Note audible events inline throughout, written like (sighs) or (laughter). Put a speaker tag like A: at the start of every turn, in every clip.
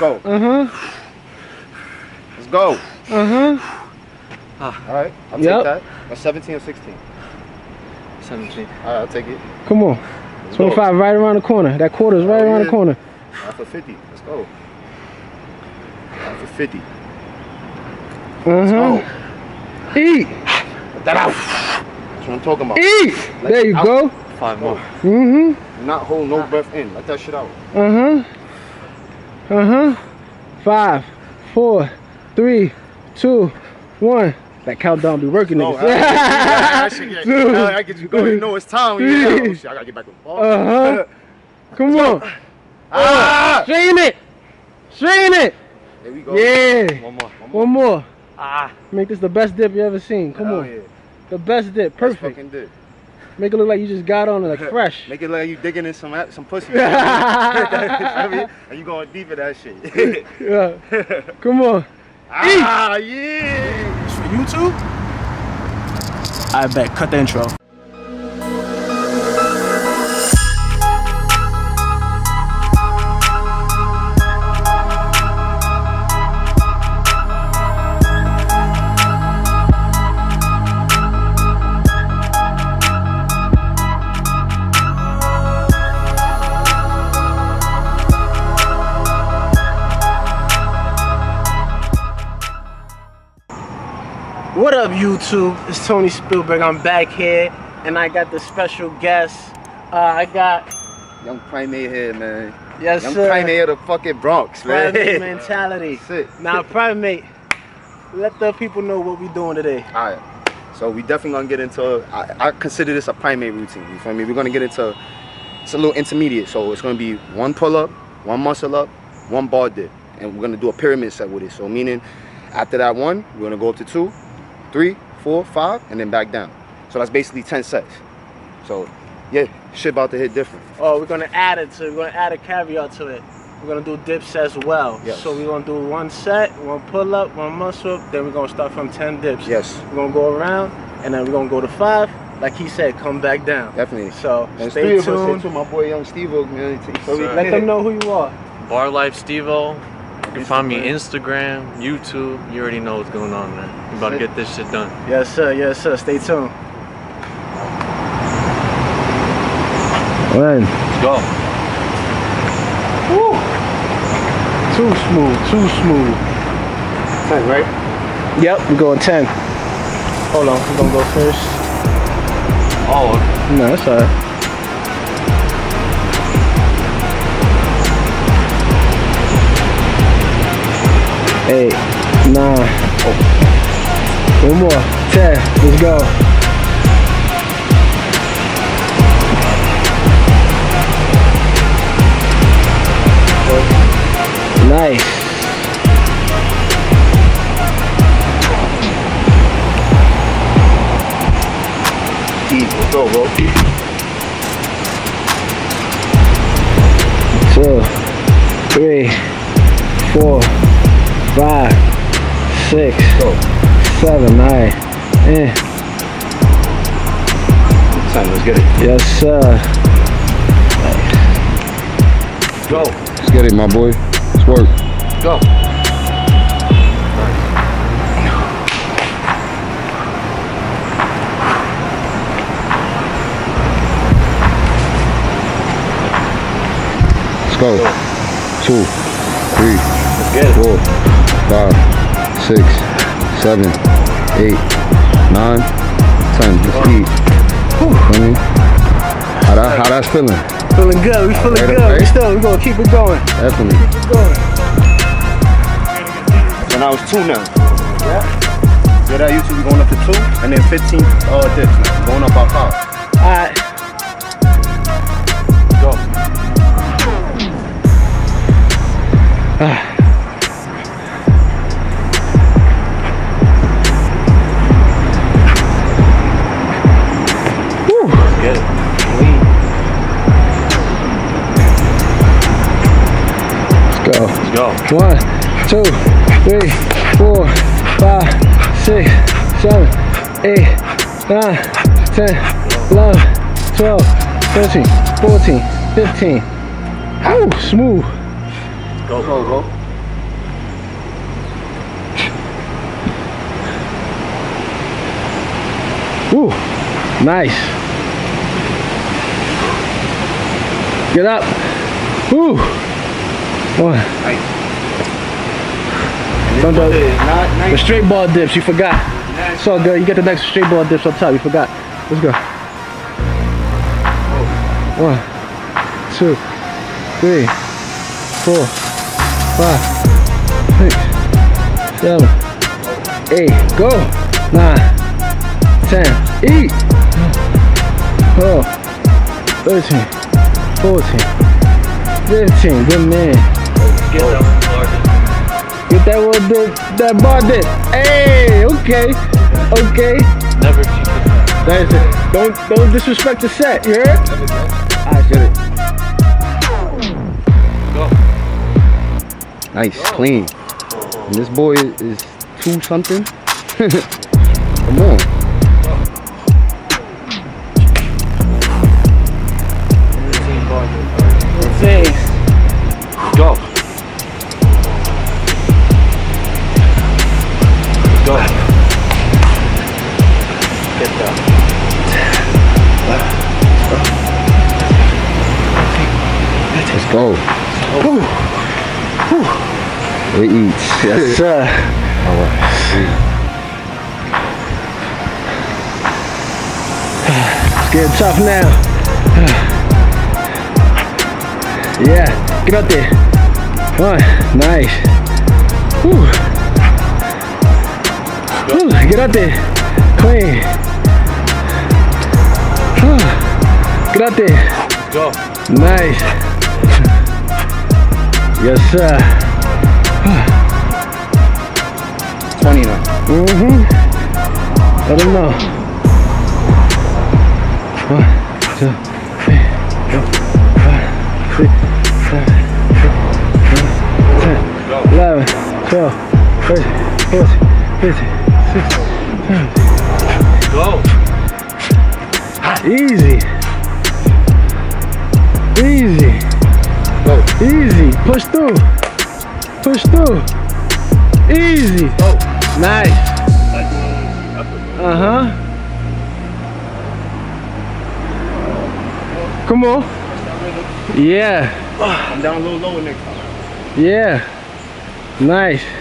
A: go.
B: Uh-huh.
A: Let's go.
B: Uh-huh.
A: All right, I'll
B: Yep.
A: take that. That's 17 or 16.
C: 17.
A: All right, I'll take it.
B: Come on.
A: Let's go.
B: 25 right around the corner. That quarter's right
A: Oh,
B: around
A: yeah.
B: the corner.
A: Out for 50. Let's go. Out for 50.
B: Uh-huh.
A: Oh,
B: Eat.
A: let that out. That's what I'm talking about.
B: Eat.
A: Let
B: There you
A: out.
B: go.
C: Five more.
B: Mm-hmm.
A: Not hold no breath in. Let that shit out.
B: Uh-huh. Uh-huh. Five, four, three, two, one. That countdown be working,
A: No,
B: niggas.
A: that shit get,
B: Two.
A: I get you (laughs) going. You know it's time. when You know, oh, shit, I gotta get back with the ball.
B: Uh-huh. Come on.
A: Ah!
B: Straighten it. Straighten it.
A: There we go.
B: Yeah.
C: One more.
B: One more.
C: Ah.
B: Make this the best dip you ever seen. Come
A: Hell
B: on.
A: Yeah.
B: The best dip.
A: That's
B: Perfect.
A: fucking good.
B: Make it look like you just got on it like (laughs) fresh.
A: Make it look like you digging in some some pussy. (laughs) (laughs) and you going deep in that shit.
B: yeah. Come on.
A: ah, yeah.
D: For YouTube? I bet. Cut the intro.
B: Up, YouTube? It's Tony Spielberg. I'm back here, and I got the special guest. Uh, I got
A: Young primate here, man.
B: yes,
A: Young
B: sir.
A: primate of the fucking Bronx, man.
B: Primate (laughs) mentality. Now, primate. Let the people know what we're doing today.
A: All right. So we definitely gonna get into. I, I consider this a primate routine. You feel me? We're gonna get into. It's a little intermediate. So it's gonna be one pull up, one muscle up, one bar dip, and we're gonna do a pyramid set with it. So meaning, after that one, we're gonna go up to two, three, four, five, and then back down. So that's basically ten sets. So yeah, shit about to hit different.
B: Oh, we're gonna add it to. We're gonna add a caveat to it. We're gonna do dips as well.
A: Yes.
B: So we're gonna do one set, one pull up, one muscle up. Then we're gonna start from ten dips.
A: Yes,
B: We're gonna go around, and then we're gonna go to five. Like he said, come back down.
A: definitely.
B: So
A: And
B: stay
A: three of us here
B: tuned.
A: too. My boy Young Steve, man. You feel.
B: Let them know who you are.
C: Bar Life Stevo. You can find me Instagram, YouTube. You already know what's going on, man. We about to get this shit done.
B: Yes, sir. Yes, sir. Stay tuned. One.
C: Let's go.
B: Too smooth. Too smooth.
A: Ten, right?
B: Yep, we're going 10. Hold on, we're gonna go first.
C: Oh,
B: No, that's alright. Eight, nine, one more, ten, let's go. Nice.
A: Easy. Let's go, bro.
B: two, three, four, five, six,
A: Go.
B: seven, nine. Eh.
A: Ten. Let's get it.
B: Yes, sir.
A: Go.
E: Let's get it, my boy. Let's work.
A: Go.
E: Let's go. Two, three,
A: get it.
E: four, five, six, seven, eight, nine, ten. Let's eat. Feel? How that, how that's feeling?
B: Feeling good. We feeling
E: Right,
B: good. We
E: right.
B: still. We gonna keep it going.
E: Definitely.
B: Keep it going.
A: So now it's two now. Yeah. Yeah, that YouTube we going up to two, and then 15 uh, dips now. Going up by five.
B: one, two, three, four, five, six, seven, eight, nine, ten, eleven, twelve, thirteen, fourteen, fifteen. Ow, smooth.
C: Go,
A: go, go.
B: Woo, nice. Get up. Woo. One. Nice do
A: Not, not
B: the straight ball dips, you forgot. It's all good. You get the next straight ball dips on top. You forgot. Let's go. One, two, three, four, five, six, seven, eight. Go. Nine, ten. Eat. Oh, 13, 14, 15. Good man.
C: Get started.
B: Get that one dip, that bar dip. Hey, okay, okay.
C: Never cheat the set.
B: That's it. Don't don't disrespect the set, you heard? I get it.
C: Go.
E: Nice, clean. And this boy is two something. (laughs) Come on.
B: Now. (sighs) Yeah, get out there. One, nice. Whew. Whew, Get out there. Clean. Get out there.
C: Go.
B: Nice. Yes, sir.
A: 20 now.
B: Mm-hmm. Let him know. 50,
C: Go.
B: Easy. Easy.
A: Go.
B: Easy. Push through. Push through. Easy.
C: Go.
B: Nice. Uh-huh. Come on. Yeah.
A: I'm down a little lower next time.
B: Yeah. Nice.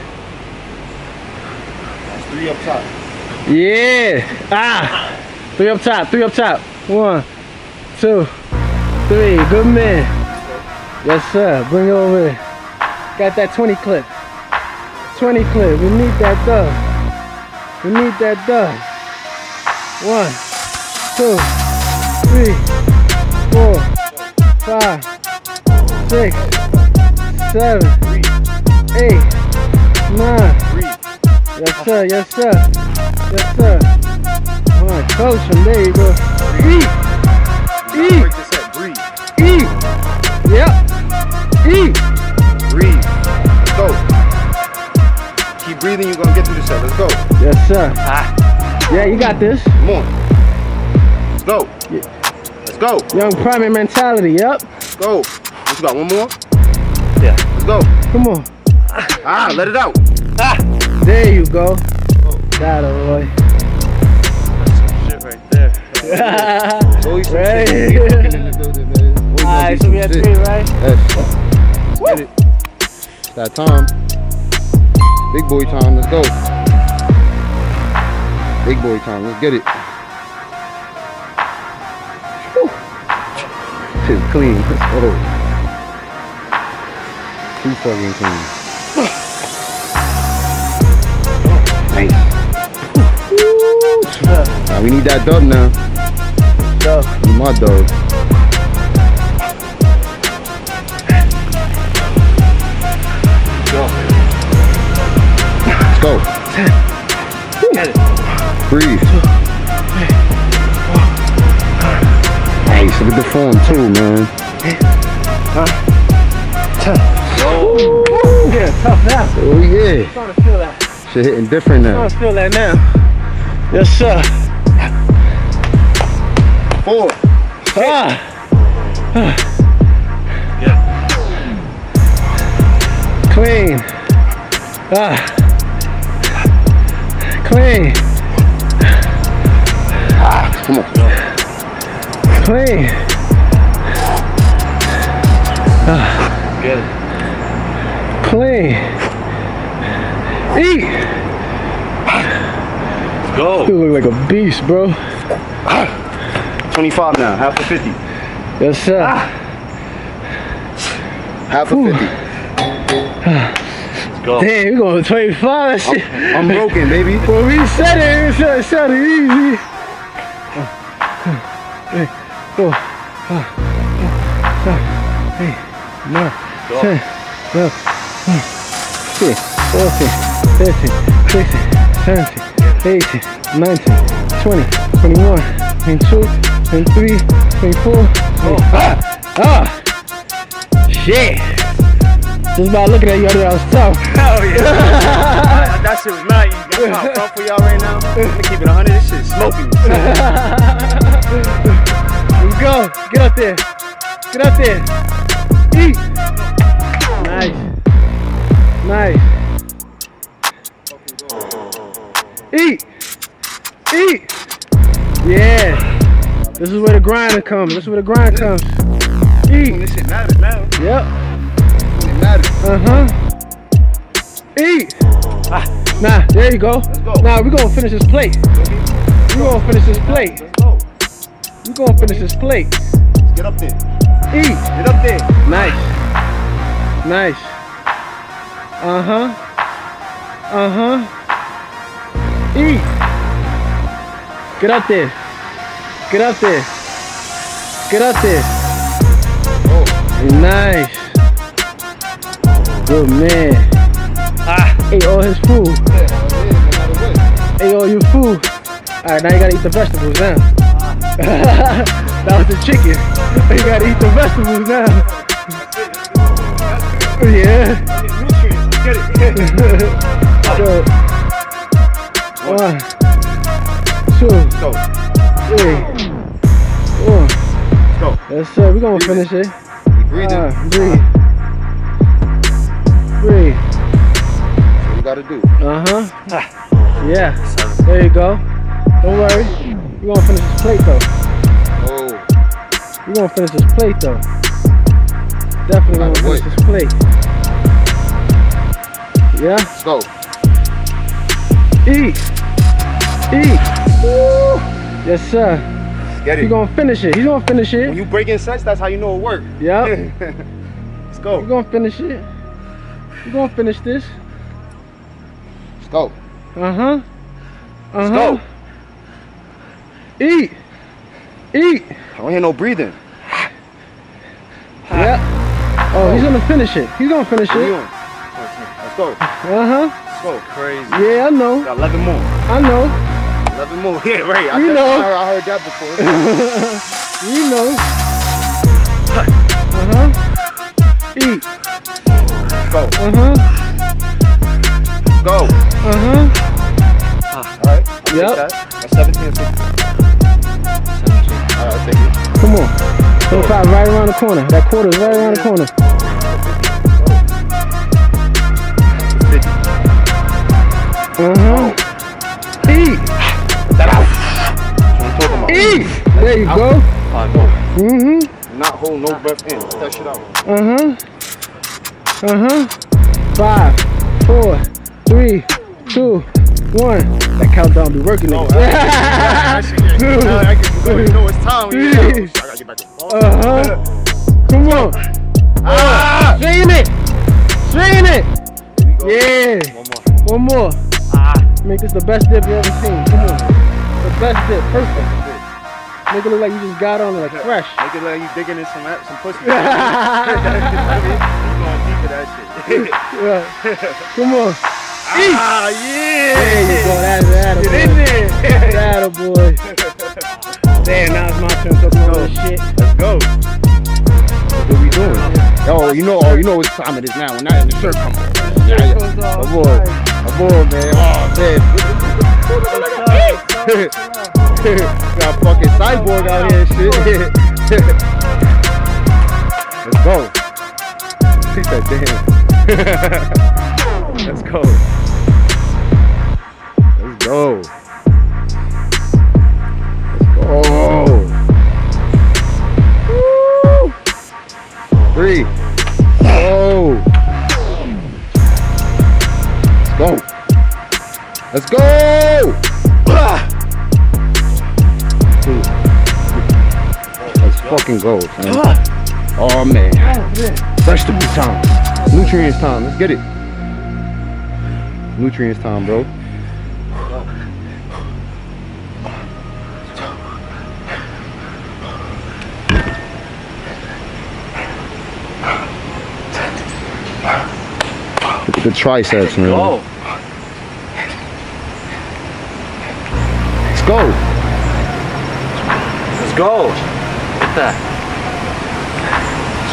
A: Three up top.
B: Yeah. Ah. Three up top. Three up top. One, two, three. Good man. Yes, sir. Bring it over. Got that 20 clip. 20 clip. We need that dub. We need that dub. One, two, three, four, five, six, seven, eight, nine. Yes, sir. Yes, sir. Yes, sir. All right, coach him. There you go.
A: Break this. Breathe.
B: Eat. Yep. Eat.
A: Breathe. Let's go. Keep breathing. You're gonna get through the set. Let's go.
B: Yes, sir. Ah. Yeah, you got this.
A: Come on. Let's go.
B: Yeah.
A: Let's go.
B: Young primate mentality. Yep.
A: Let's go. What you got? One more?
C: Yeah.
A: Let's go.
B: Come on.
A: Ah, let it out.
B: There you go. Got it, boy.
C: Shit right there.
A: Always (laughs) some
B: Right.
A: shit. We fucking in the building, man. Always gonna
B: Alright, so we had three, right?
E: Yes. Get it. It's that time. Big boy time. Let's go. Big boy time. Let's get it. Whew. Shit's clean. Let's go. Too fucking clean. Now we need that dub now.
B: Dub.
E: My dub.
C: Go.
E: Let's go.
C: Get it.
E: Breathe. Nice. Look at the form too, man.
B: Oh, yeah, tough now.
E: Oh yeah.
B: Trying to feel that.
E: Shit hitting different now.
B: Trying to feel that now. Yes, sir.
A: Four.
B: Ah.
C: Yeah.
B: Clean. Ah. Clean.
A: Ah, Come on.
B: Clean.
C: Get it.
B: Clean. Eat.
C: Let's go.
B: You look like a beast, bro.
A: 25 now. Half of 50.
B: Yes, sir. Ah.
A: Half of 50.
C: Let's go.
B: Damn, we going 25. That shit.
A: I'm broken, baby. (laughs)
B: When we said it, it sounded, it easy. Three, four, five, six, eight, nine,
C: Go.
B: ten, eleven, twelve, thirteen, fourteen, fifteen, sixteen, seventeen, eighteen, nineteen, twenty, twenty-one, twenty-two, twenty-three, twenty-four, twenty-five. Ah! Shit! Just about looking at you, I knew I was tough.
A: Hell yeah. that shit was mad easy. That's how I felt for y'all right now. I'm gonna keep it 100. This shit is smoking. (laughs)
B: Let's go. Get up there. Get up there. Eat. Nice. Nice. Eat. Eat. Yeah. This is where the grind comes. This is where the grind comes. Eat.
A: This shit matters now.
B: Yep.
A: It matters.
B: Uh-huh. Eat. Nah, there you go.
A: go.
B: Nah, we gonna finish this plate. We gonna finish this plate.
A: Let's go.
B: We gonna finish this plate.
A: Let's get up there.
B: Eat.
A: Get up there.
B: Nice. Nice. Uh-huh. Uh-huh. Eat. Get up there. Get up there. Get up there. Nice. Good man. Ah, ate all his food. Ate all your food. Alright, now you gotta eat the vegetables now. (laughs) that was the chicken. You gotta eat the vegetables now. (laughs) Yeah.
A: Get it. Get it. (laughs)
B: So, one, two,
A: Go.
B: three, four.
A: Go.
B: Yes, sir. We're gonna finish it.
A: Breathing.
B: Uh, breathe. Breathe.
A: What you gotta do.
B: Uh huh. Yeah. There you go. Don't worry. We're gonna finish this plate though.
A: Oh.
B: We're gonna finish this plate though. Definitely gonna finish this plate. Yeah.
A: Let's go.
B: Eat. Eat. Woo. Yes, sir.
A: Let's get
B: He's
A: it.
B: gonna finish it. He's gonna finish it.
A: When you break in sets, that's how you know it worked.
B: Yep. (laughs)
A: Let's go.
B: We're gonna finish it. We're gonna finish this.
A: Let's go.
B: Uh huh. Uh
A: Let's go.
B: Eat. Eat.
A: I don't hear no breathing.
B: Yeah. Oh, he's gonna finish it. He's gonna finish
A: What are you
B: it.
A: Let's go.
B: Uh huh.
A: Let's go.
C: Crazy.
B: Yeah, I know.
A: Got 11 more.
B: I know.
A: 11 more. Yeah, (laughs) right. I,
B: You know.
A: I, heard, that before. (laughs)
B: You know. Uh huh. Eat.
A: Go.
B: Uh huh.
A: Go.
B: Uh huh.
A: All right. I'll
B: Yep.
A: that. That's 17 and 15. All right, take it.
B: Come on. 25 right around the corner. That quarter is right around the corner.
A: 50.
B: Uh huh. Eat.
A: That out. That's what I'm talking about.
B: Eat. There you go.
C: Five more.
B: Mm hmm.
A: Not hold no breath in. That shit out.
B: Uh huh. Uh huh. Five, four, three, two, one. That countdown be working, niggas. (laughs)
A: Dude. I can go. You know it's time. You know. I gotta get back to ball.
B: Uh huh. Come on.
A: Ah!
B: Swing it. Swing it.
A: Here we go.
B: Yeah.
A: One more.
B: One more.
A: Ah.
B: Make this the best dip you ever seen. Come on. The best dip. Perfect. Make it look like you just got on it like fresh.
A: Make it look like you digging in some some pussy. (laughs) you going deep for that shit. (laughs)
B: Yeah. Come on.
A: ah, yeah.
B: There you go. That's that.
A: Get in there.
B: That boy. Damn, now it's my turn to talk all this shit.
A: Let's go. What we doing? Oh, you know, oh, you know what time it is now. When that the shirt come on. Yeah, yeah. My boy, my boy, man. Oh, man. (laughs) Got fucking cyborg out here and shit. Let's go. He said, damn. Let's go. Let's go. (laughs) Nutrients time. Let's get it. Nutrients time, bro. The triceps, man.
C: Go.
A: Let's go.
C: Let's go. Look at that.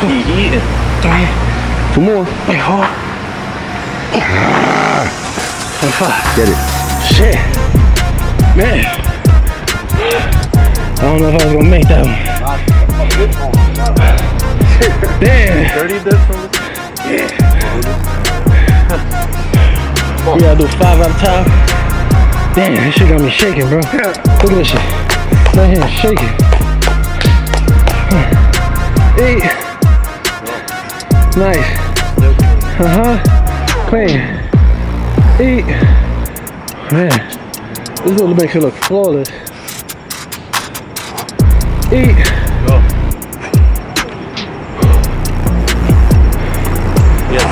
C: He eating.
A: Two more.
B: Wait, hold.
A: Get it.
B: Shit. Man. I don't know if I was gonna make that one. Damn.
C: 30 different.
B: We gotta do five out of top. Damn, this shit got me shaking, bro. Look at this shit. Right here, shaking. Eight. Nice. Uh huh. Clean. Eight. Man, this little makes it look flawless. Eight.
C: Go. Yes.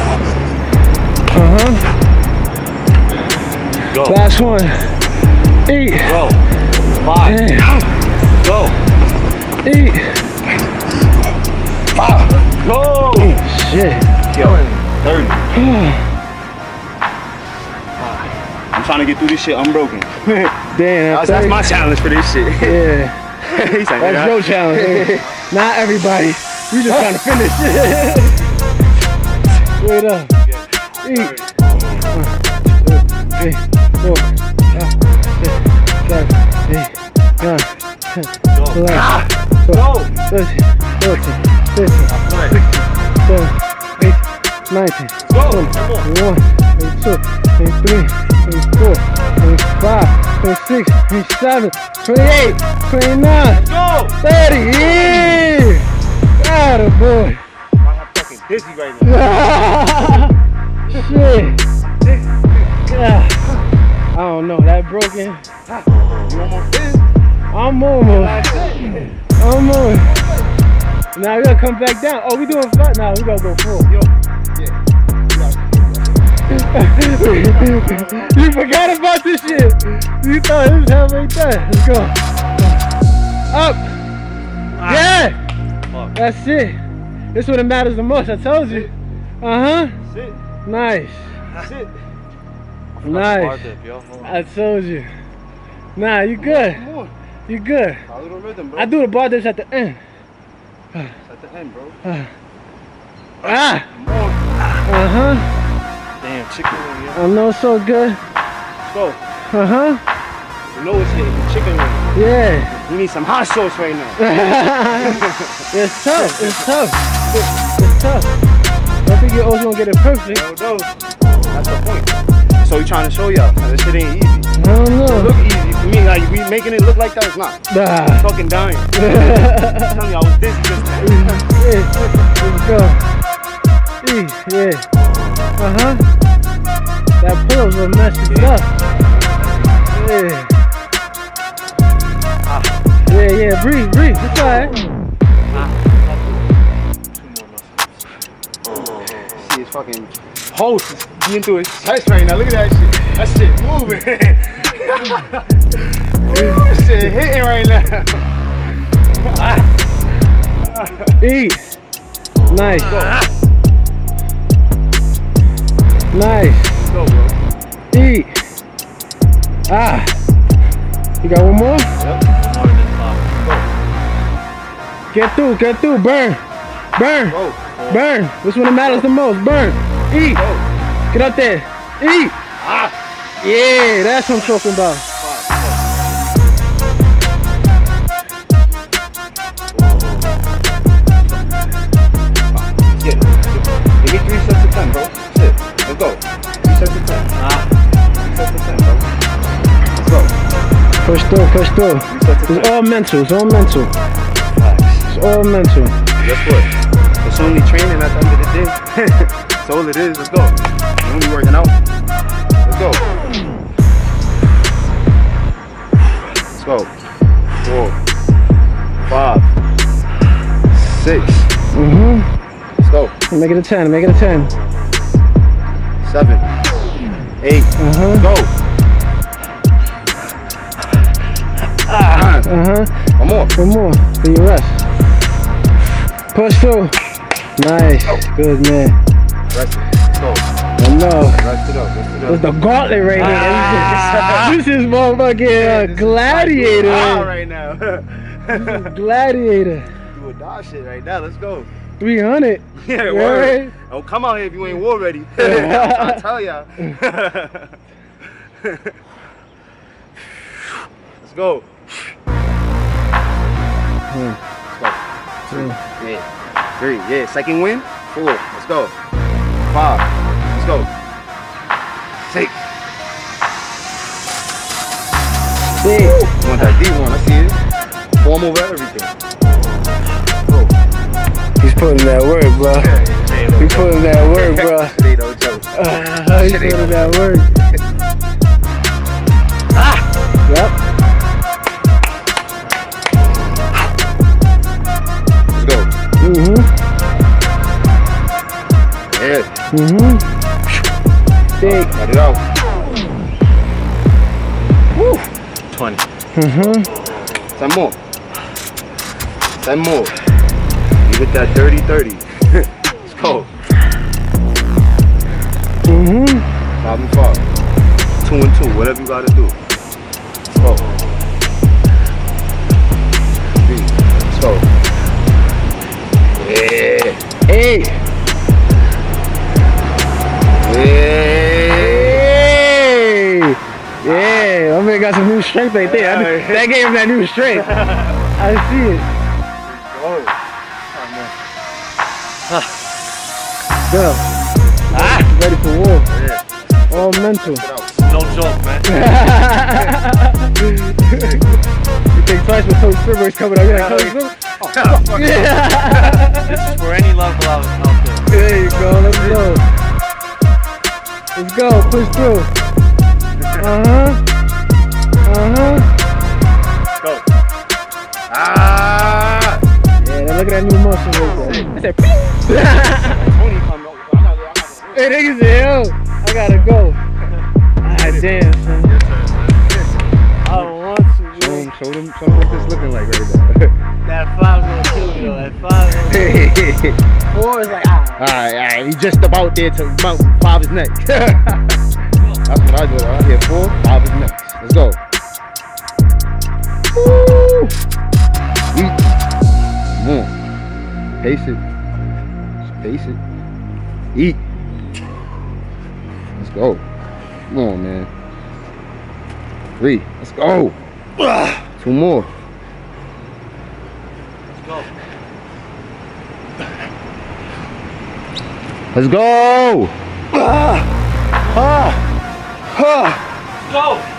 B: Uh huh.
C: Go.
B: Last one. Eight.
C: Go. Five.
B: Damn.
C: Go.
B: Eight.
C: Go.
B: Shit.
A: Yo, 30. I'm trying to get through this shit unbroken. (laughs)
B: Damn,
A: That's, that's my challenge for this shit.
B: Yeah, (laughs)
A: He's like,
B: that's
A: "Yeah."
B: your challenge. (laughs) Not everybody. We just trying to finish. Wait up. Eat. One, two, three, four, five, six, seven, eight, nine, ten, eleven, twelve, thirteen, fourteen, fifteen, sixteen, seventeen, eighteen, nineteen, twenty, twenty-one, twenty-two, twenty-three, twenty-four, twenty-five, twenty-six, twenty-seven, twenty-eight, twenty-nine,
C: Go.
B: 30. Yeah! Got a boy.
A: I'm fucking dizzy right now. (laughs)
B: Shit. Yeah. I don't know. That broken.
A: You almost did.
B: I'm almost. I'm almost. Now we gotta come back down. Oh, we doing five? Now we gotta go full.
A: Yo, (laughs)
B: you forgot about this shit. You thought it was halfway done. Let's go. Up. Yeah.
C: Fuck.
B: That's it. This what it matters the most. I told you. Uh huh.
A: Sit.
B: Nice.
A: Sit.
B: Nice.
C: dip, yo. Hold on.
B: I told you. Nah, you good. You good.
A: A little rhythm, bro.
B: I do the bar dips at the end.
A: It's at the end, bro. (sighs)
B: Ah. Uh huh.
C: Damn, chicken wing, yo.
B: I know it's so good.
A: Let's go.
B: Uh huh.
A: You know it's hitting. Chicken wing.
B: Yeah.
A: You need some hot sauce right now. (laughs)
B: it's tough. It's tough. It's tough. I think you're always gonna get it perfect.
A: No, no. That's the point. So we trying to show y'all this shit ain't easy.
B: I don't
A: It
B: know.
A: look easy for me. Like we making it look like that. It's not.
B: Nah.
A: Fucking dying. I'm telling you, I was dizzy just.
B: Yeah. Let's go. Yeah. Uh huh. That pillow's what messed it up. Yeah. Ah. Yeah, yeah, breathe, breathe. It's alright.
A: See his fucking host is getting through his chest right now. Look at that shit. That shit moving. that shit hitting right now.
B: Eat. Nice. Nice.
A: Go, bro.
B: Eat. Ah. You got one more?
C: Five.
B: Get through, get through. Burn. Burn.
A: Go.
B: Burn. This one that matters the most. Burn. Eat.
A: Go.
B: Get up there. Eat. Ah. Yeah, that's what I'm talking about. Push through, push through.
A: Three sets of
B: It's all mental. It's all mental. It's all mental.
A: Guess what? It's only training at the end of the day. (laughs) That's all it is. Let's go. Only working out. Let's go. Let's go. Four, five, six.
B: Mm-hmm.
A: Let's go.
B: Make it a 10, make it a 10.
A: Seven, eight.
B: Uh-huh.
A: Go. Nine.
B: Uh-huh.
A: One more.
B: One more. For your rest. Push through. Nice. Good man.
A: Rest it. Let's go.
B: I know.
A: Rest it up. Rest it
B: It's
A: up.
B: the gauntlet right here. This is (laughs) motherfucking uh, gladiator.
A: right now. (laughs)
B: Gladiator.
A: Do a die shit right now. Let's go.
B: 300. (laughs)
A: Yeah,
B: Right.
A: word. Don't come out here if you ain't war ready. To tell y'all. Let's go. Let's go. Two. Yeah. Three. Yeah. Second win. Four. Let's go. Five. Let's go. Six.
B: Six.
A: You want that D one? I see it. Form over everything. Go.
B: He's putting that work, bro. He's putting that work, bro.
A: Shit ain't no joke.
B: Uh, (laughs) he's putting that work. (laughs) Ah. Yep. Mm-hmm.
A: Yeah.
B: Mm-hmm. Big.
A: Let it out. Woo.
C: 20.
B: Mm-hmm.
A: Ten more. Ten more. You get that dirty 30. (laughs) Let's go.
B: Mm-hmm.
A: And five. Two and two. Whatever you gotta do.
B: Got some new strength right there. I- that gave him that new strength. (laughs) I see it. Oh, Go. Ah, ready for war.
A: Yeah.
B: All mental.
C: No joke, man. (laughs)
B: you think twice when Tony Spielberg's coming out. You're like, Tony Spielberg?
C: This is for any level out, out there.
B: There you go. Let's go. Let's go. Push through. Uh
A: Go. Ah.
B: Yeah, now look at new muscle right there. I said, hey, niggas yo, I gotta go. Ah, damn, son. I don't want to.
A: Show them, show them, show them what this looking like right there.
F: That five's gonna kill you. That five's gonna. Four is like, ah.
A: Alright, alright, he just about there to mount five is next. That's what I do. I hit four, five is next. Let's go. Woo! Eat. Come on. Pace it. Just pace it. Eat. Let's go. Come on, man. Three. Let's go. Two more. Ah. Ah. Ah. Let's go.
C: Let's go!
A: This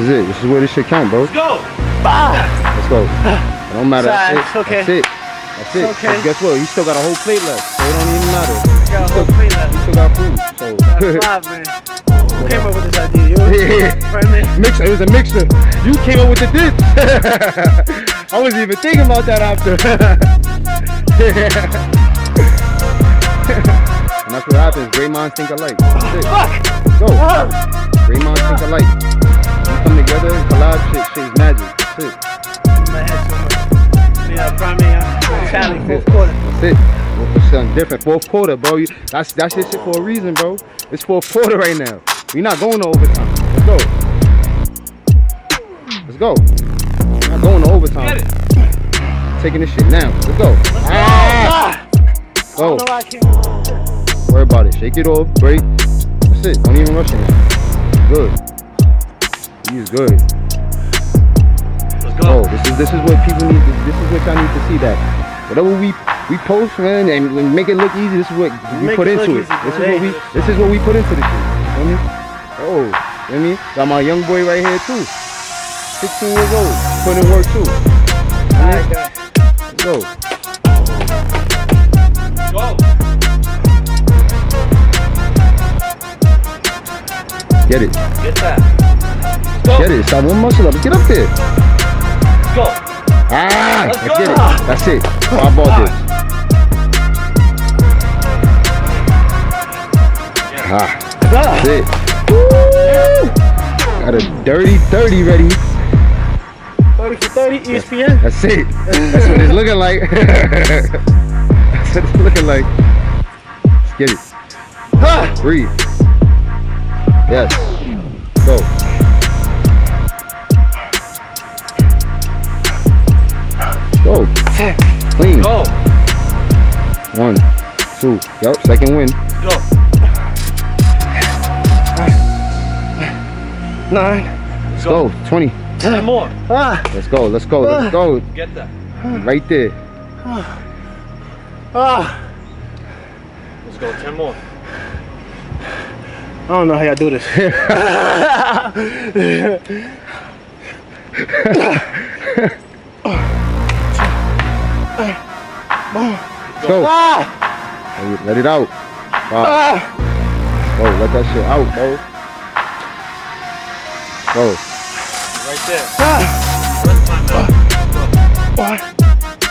A: is it. This is where this shit count, bro.
C: Let's go!
A: Let's go. It don't matter.
F: Sorry,
A: That's
F: it's
A: it.
F: okay.
A: That's it. That's it.
F: okay.
A: 'Cause Guess what? You still got a whole plate left, so it don't even matter.
F: Got a
A: You
F: whole
A: still,
F: plate left.
A: you still got food. So
F: That's five, man. (laughs) Who came up with this idea? You?
A: Yeah.
F: Right, man?
A: mixer. It was a mixer. You came up with the dip. (laughs) I wasn't even thinking about that after. (laughs) and that's what happens. Great minds think alike. That's it. Go. Great minds think alike. You together collab. Shit, shit's magic. It.
F: Too prime me. uh, Tally, fourth quarter.
A: That's it. Well, for something different. Fourth quarter, bro. You, that's your shit for a reason, bro. It's fourth quarter right now. We're not going to overtime. Let's go. Let's go. We're not going to overtime. Taking this shit now. Let's go. Ah! Go.
F: I can't.
A: Worry about it. Shake it off. Break. That's it. Don't even rush it. Good. He's good.
C: Let's
A: Oh, this is this is what people need. To, this is what y'all need to see. That whatever we we post, man, and make it look easy. This is what we
F: Make
A: put
F: it
A: into it.
F: easy,
A: This is what we this is what we put into this shit. You me? Oh, you know I mean? Got my young boy right here too. 16 years old, putting in work too. Know I mean? Let's go.
C: Go!
A: Get it.
C: Get that. Go.
A: Get it. Stop one muscle up. Get up there.
C: Go.
A: Ah,
C: Let's
A: I
C: go.
A: get it. That's it. Five ball dip. Ah, that's it. Woo. Got a dirty 30 ready.
B: 30 for 30, ESPN.
A: That's it. That's what it's looking like. (laughs) That's what it's looking like. Let's get it. Ah. Breathe. Yes. Go. Go. Clean.
C: Go.
A: One, two. Yup. Second win.
C: Go.
B: Nine.
A: Let's go. 20.
C: Ten more.
B: Ah,
A: Let's go. Let's go. Let's go.
C: Get that.
A: Right there.
B: ah.
C: Let's go. Ten more.
B: I don't know how y'all do this. (laughs) (laughs)
A: Let's go.
B: ah,
A: Let it- Let it out. Wow.
B: ah.
A: Go. Let that shit out, bro. Go.
C: Right there.
B: ah.
C: Rest time, man.
B: One,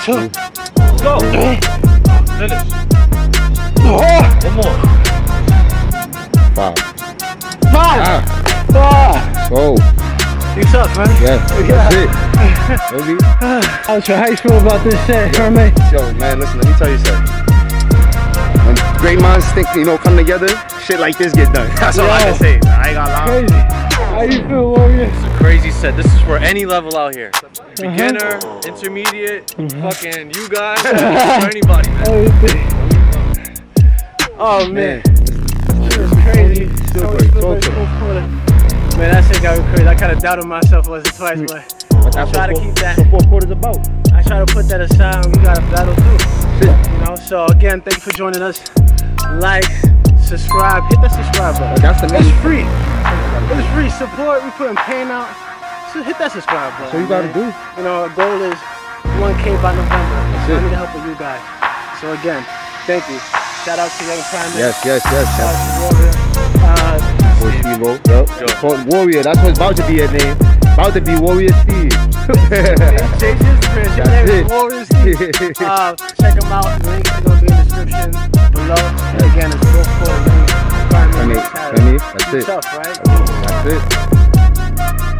B: two,
C: Let's go.
B: three.
C: Finish.
B: Oh,
C: One more.
A: Five.
B: five.
A: Ah.
B: Ah.
A: Go.
B: You tough, man.
A: Yeah. That's it. Baby.
G: How's your how you feel about this set, Hermé?
H: Yo, man, listen, let me tell you something. When great minds think, you know, come together, shit like this get done. (laughs) That's all I
G: Yo.
H: can say. I ain't gonna lie.
G: Crazy. How you feel, Warrior?
C: It's a crazy set. This is for any level out here. Uh-huh. Beginner, oh. intermediate, mm-hmm. fucking you guys, (laughs) for anybody, man.
B: Oh man,
A: Man.
B: it's crazy.
A: Still
B: Tony
A: great.
B: Man, that shit got me crazy. I kind of doubted myself once or twice, but I try to keep that.
A: Fourth quarter's about.
B: I try to put that aside. We got a battle too. You know. So again, thank you for joining us. Like, subscribe, hit that subscribe button.
A: That's the
B: It's free. It's free. Support. We putting pain out. So hit that subscribe button.
A: So you gotta do.
B: You know, our goal is 1K by November. So I need the help of you guys. So again, thank you. Shout out to Young Prime.
A: Yes, yes, yes.
B: Shout out to Warrior.
A: Steve, bro. Yup. Called Warrior. That's what's about to be a name. About to be Warrior Steve.
B: change his. Your
A: That's it.
B: Warrior Steve. uh, check them out. Link is gonna be in the description below. And again, it's both for Young Prime.
A: Funny, funny. That's it.
B: Tough, right?
A: That's it.